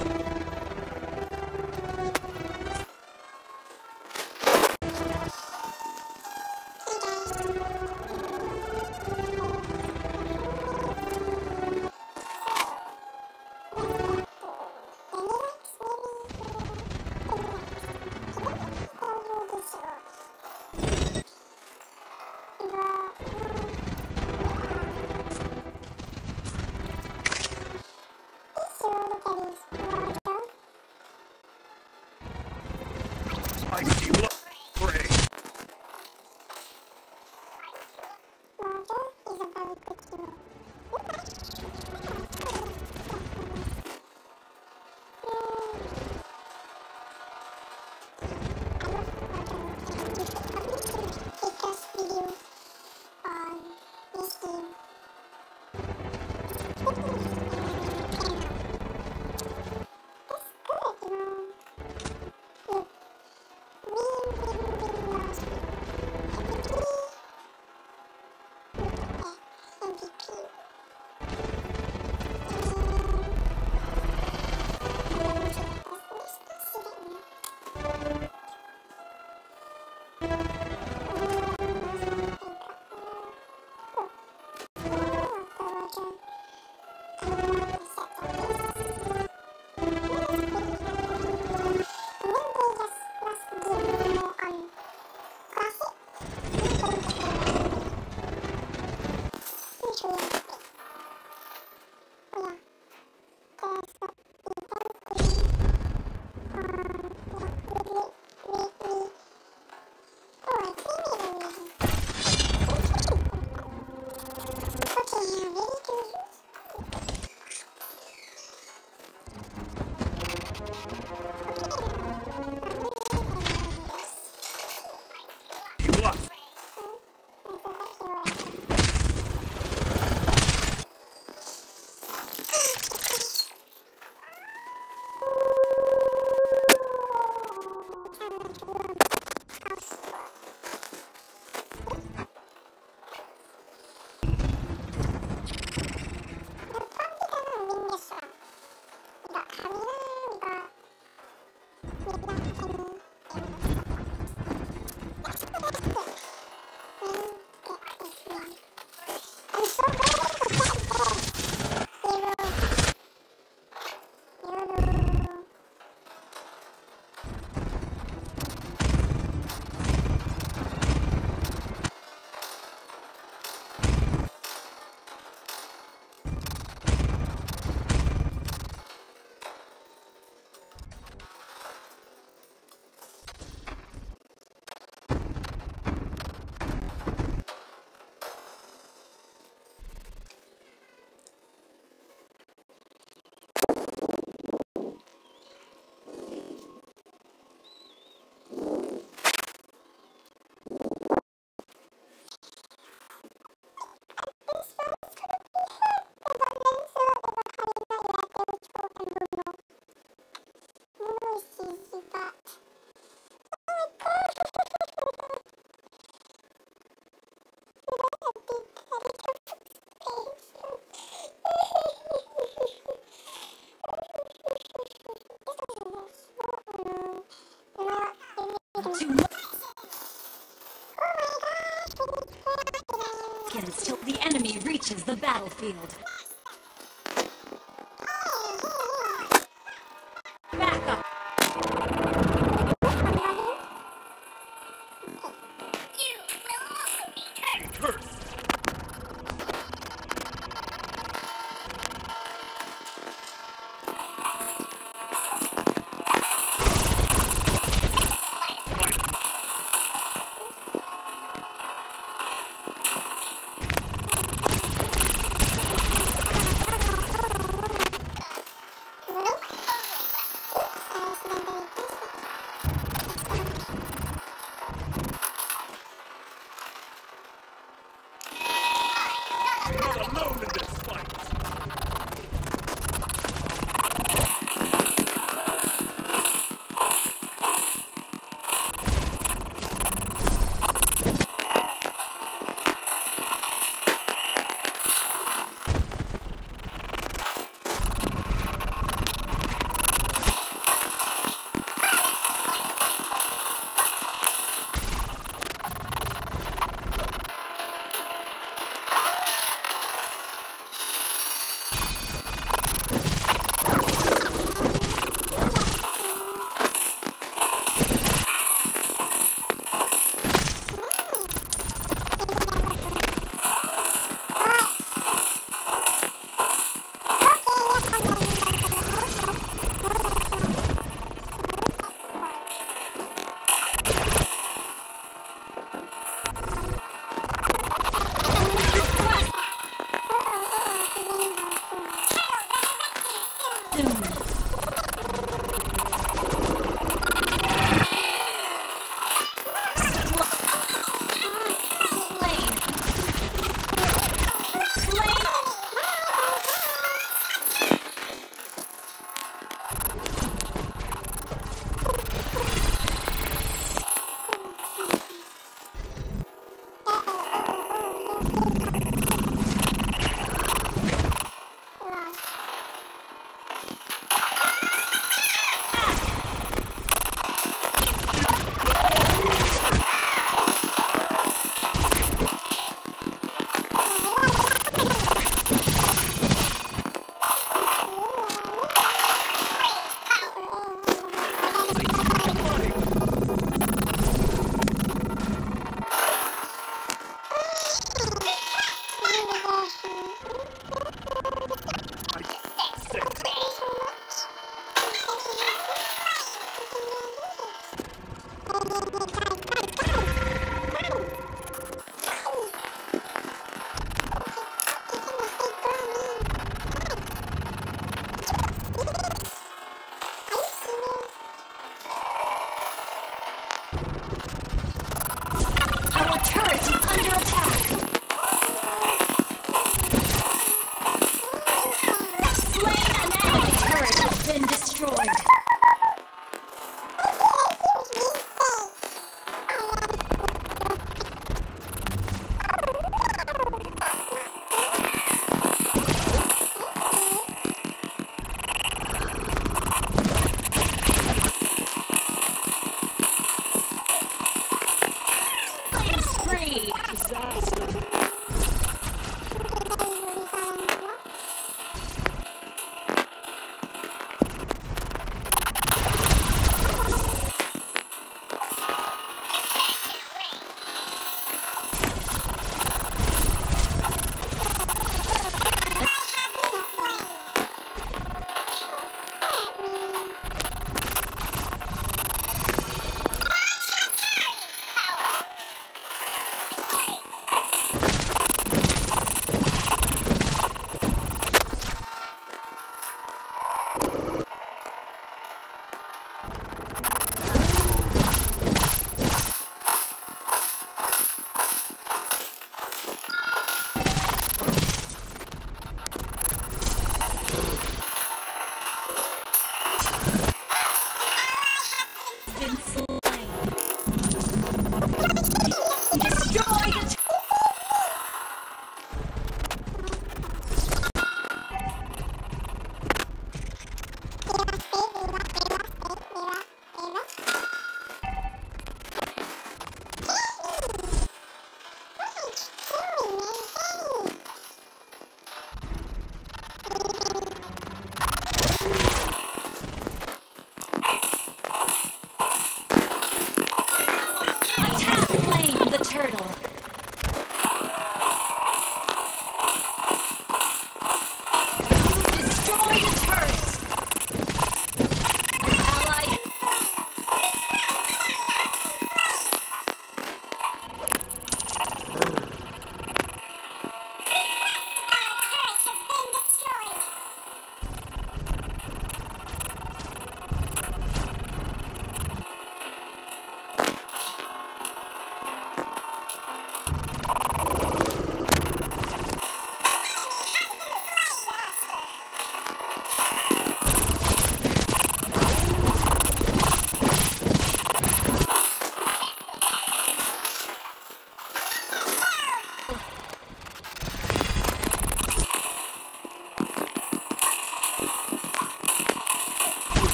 you reaches the battlefield.